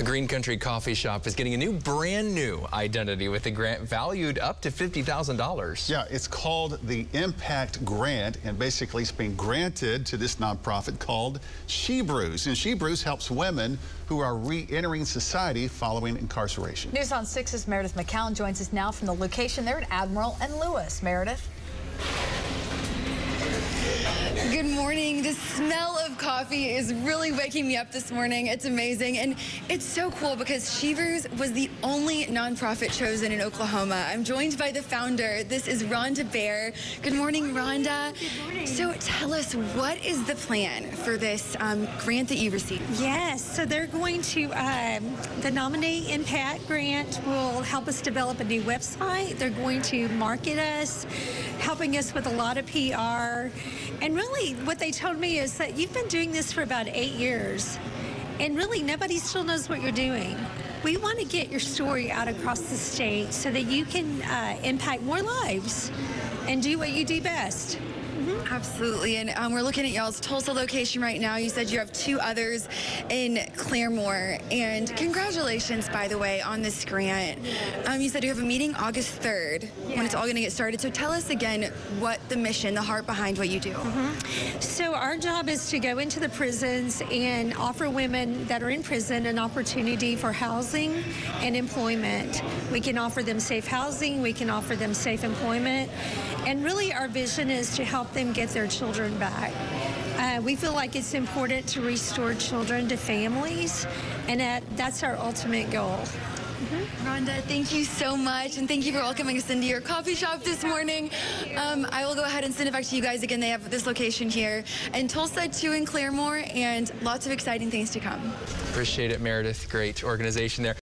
A Green Country coffee shop is getting a new brand new identity with a grant valued up to $50,000. Yeah, it's called the Impact Grant, and basically it's being granted to this nonprofit called She Brews. And She Brews helps women who are re-entering society following incarceration. News on 6's Meredith McCown joins us now from the location there at Admiral and Lewis. Meredith. Good morning. The smell of coffee is really waking me up this morning. It's amazing. And it's so cool because She was the only nonprofit chosen in Oklahoma. I'm joined by the founder. This is Rhonda Bear. Good morning, Rhonda. Good morning. So tell us, what is the plan for this um, grant that you received? Yes, so they're going to, um, the nominee Impact Grant will help us develop a new website. They're going to market us, helping us with a lot of PR. And really, what they told me is that you've been doing this for about eight years, and really nobody still knows what you're doing. We want to get your story out across the state so that you can uh, impact more lives and do what you do best. Absolutely. And um, we're looking at y'all's Tulsa location right now. You said you have two others in Claremore. And congratulations, by the way, on this grant. Um, you said you have a meeting August 3rd when it's all going to get started. So tell us again what the mission, the heart behind what you do. So our job is to go into the prisons and offer women that are in prison an opportunity for housing and employment. We can offer them safe housing, we can offer them safe employment, and really our vision is to help them get their children back. Uh, we feel like it's important to restore children to families, and that, that's our ultimate goal. Rhonda, thank you so much, and thank you for welcoming us into your coffee shop this morning. Um, I will go ahead and send it back to you guys again. They have this location here in Tulsa, too, in Claremore, and lots of exciting things to come. Appreciate it, Meredith. Great organization there.